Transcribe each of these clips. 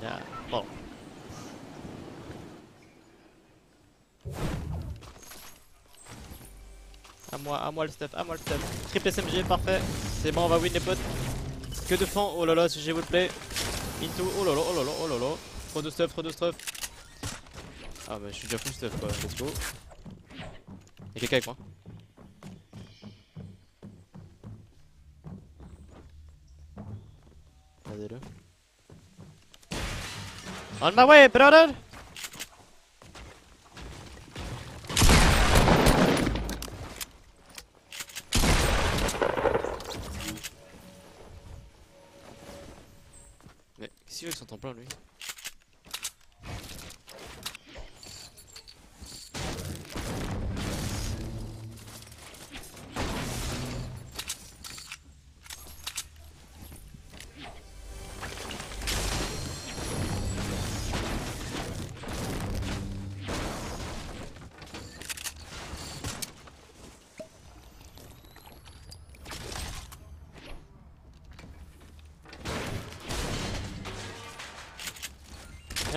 Yeah. Bon. À moi, à moi le stuff, à moi le stuff. Triple SMG, parfait. C'est bon, on va win les potes. Que de fond, oh là là, si j'ai vous plaît. Into, oh là là, oh là là, oh là là. Trop de stuff, trop de stuff. Ah bah je suis déjà full stuff quoi, let's go. Y'a quelqu'un avec moi Regardez-le. On my way, brother! Mais qu'est-ce qu'il veut que son temps plein lui?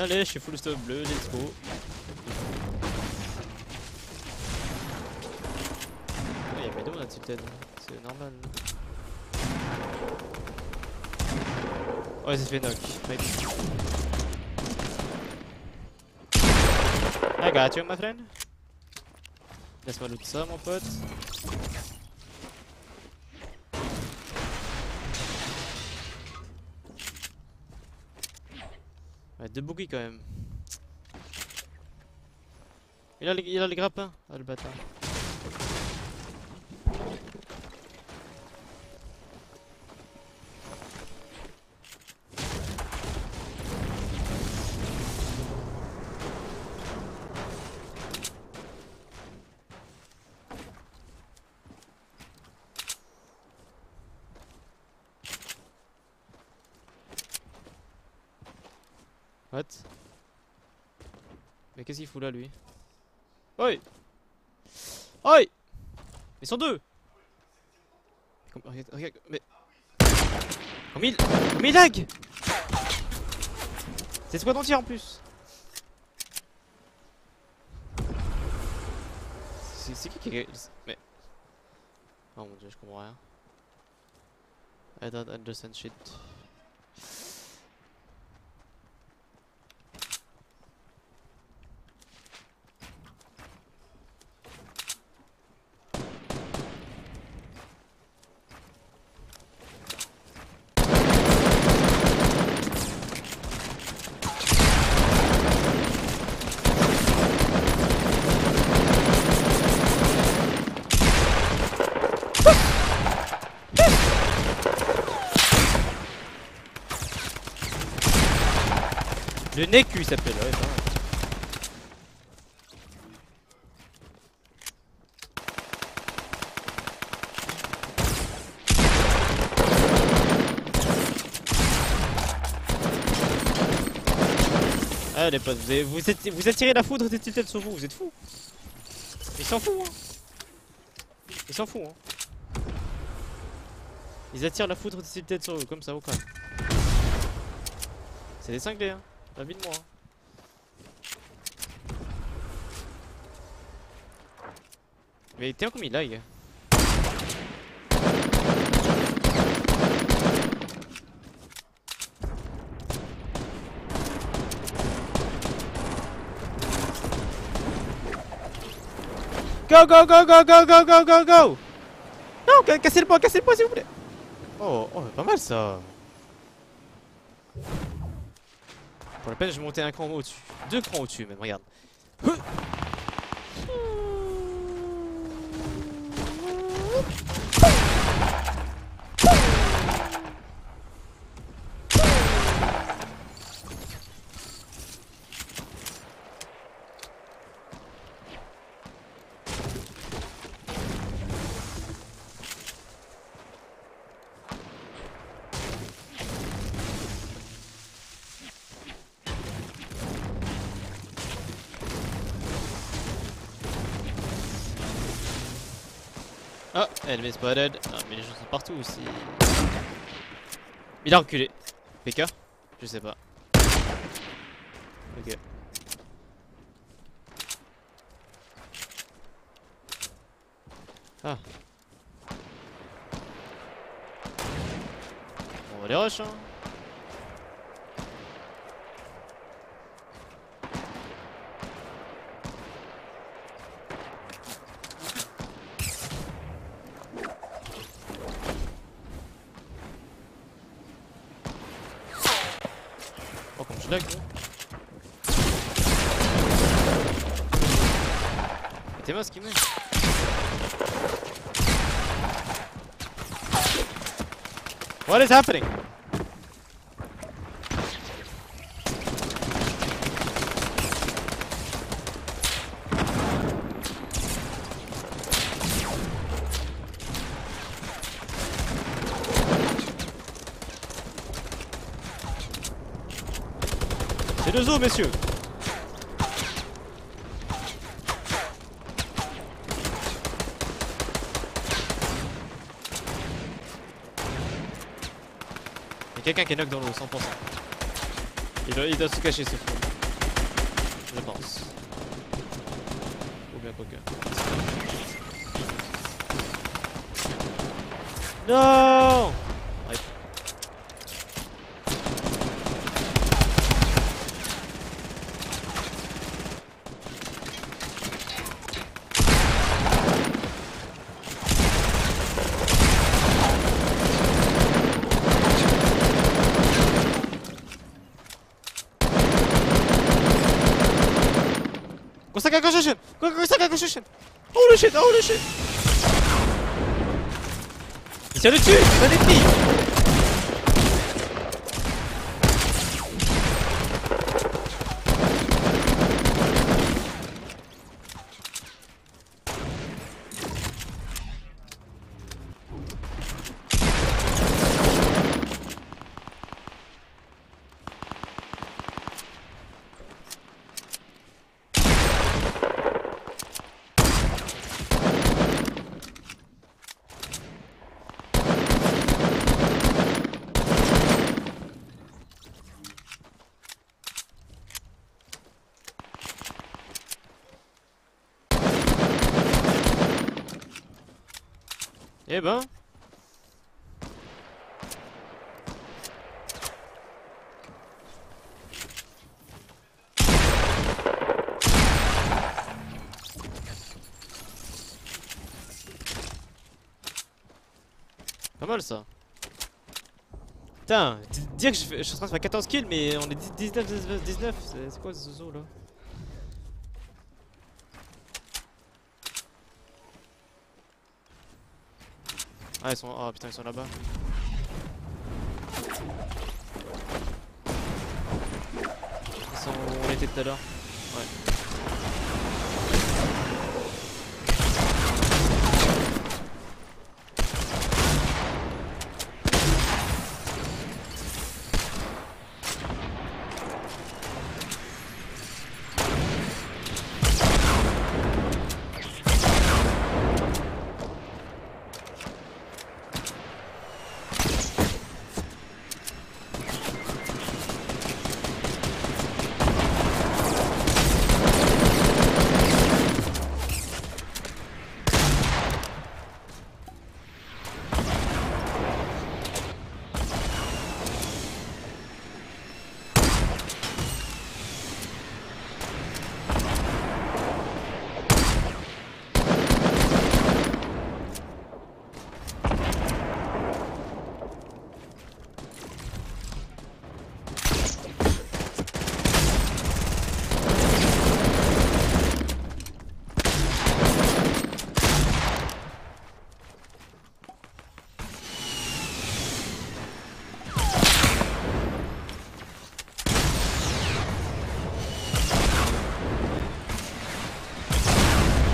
Allez, je suis full stop bleu, let's go. Il y a Meadow là tilted, c'est normal. Il s'est fait knock. I got you, my friend. Laisse-moi loot ça, mon pote. Deux boogies quand même. Il a les, il a les grappins, ah le bâtard. What Mais qu'est-ce qu'il fout là lui? Oi Oi Ils sont deux Regarde, regarde, mais... Comme il... Comme il lag C'est squad entier en plus C'est qui qui. Mais... Oh mon dieu, je comprends rien. I don't understand shit. Neku il s'appelle, ouais. Ah les potes, vous, êtes- vous attirez la foudre des têtes sur vous, vous êtes fous. Ils s'en foutent hein. Ils s'en foutent hein. Ils attirent la foudre des têtes sur vous, comme ça au crâne C'est des cinglés hein la vie de moi. hein. Mais t'es comme il lag? Go go go go go go go go go Non, ca- cassez le point, cassez le point s'il vous plaît Oh, oh, pas mal ça Pour la peine, je vais monter un cran au-dessus. Deux crans au-dessus, même, regarde. Oh, enemy spotted. Ah, mais les gens sont partout aussi. Il a reculé. PK Je sais pas. Ok. Ah. On va les rush hein. Oh comme je lag gros. Mais T'es mince qui met What is happening? C'est le zoo, messieurs. Il y a quelqu'un qui est knock dans l'eau, 100%. Il doit, il doit se cacher, ce fou. Je pense. Ou bien quoi que. Non Stack construction! Quick, quick, stack! Holy shit, holy shit! Il tient dessus! Ça défie Eh ben. Pas mal ça. Putain, dire que je, suis en train de faire 14 kills mais on est 19 19 19, c'est c'est quoi ce zoo là? Ah ils sont... Oh putain ils sont là-bas. Ils sont où on était tout à l'heure? Ouais.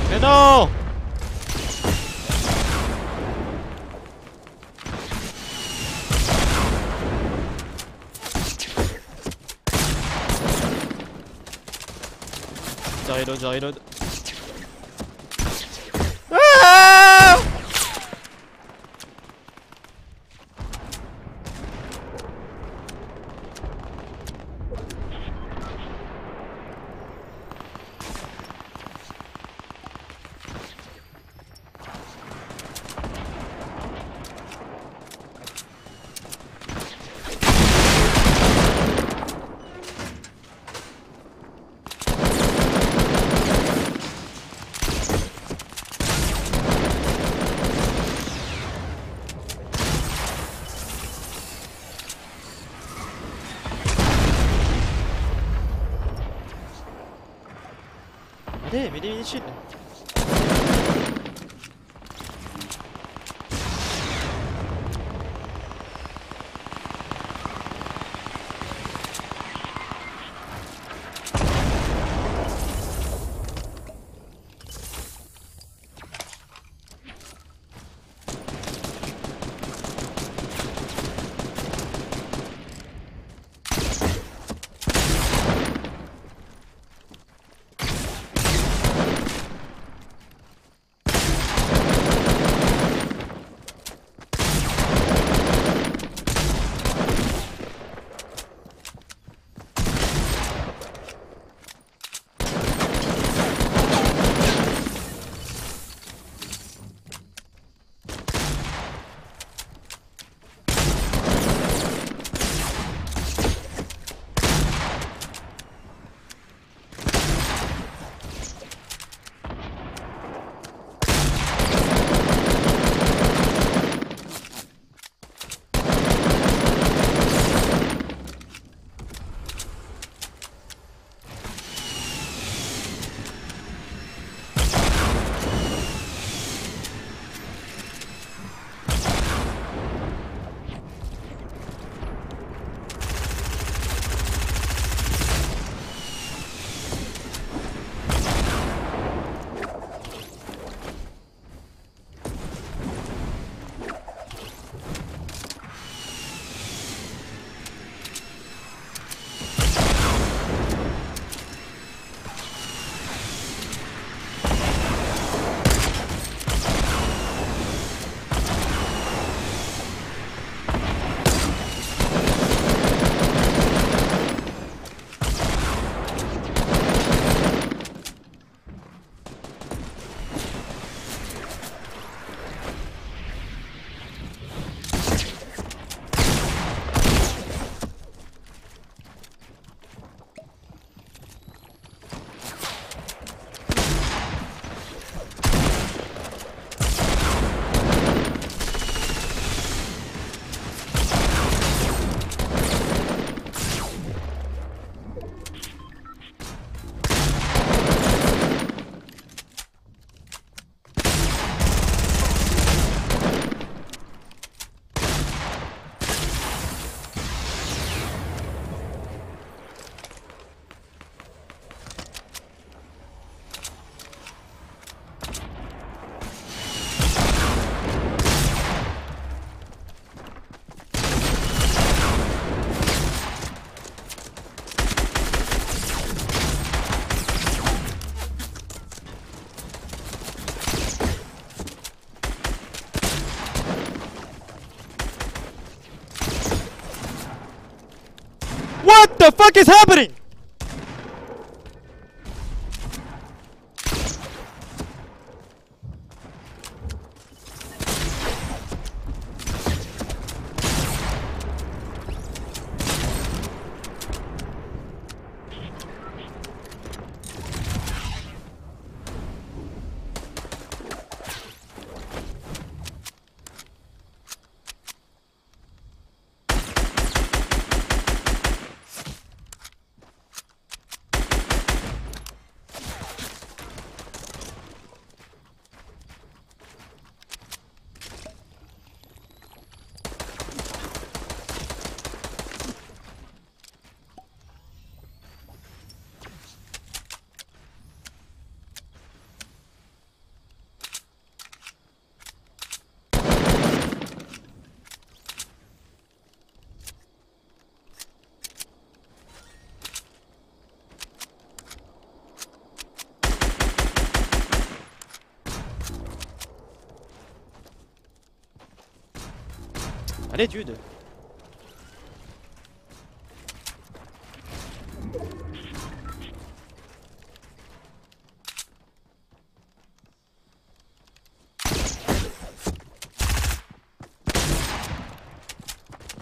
Mais non Je reload, je reload. Ah Allez, mets des mini What the fuck is happening? Allez, dude.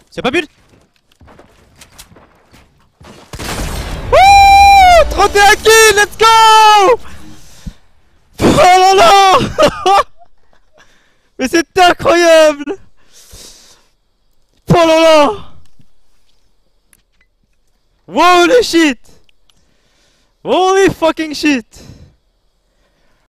C'est pas bulle Wouh 31 kills, let's go Holy shit! Holy fucking shit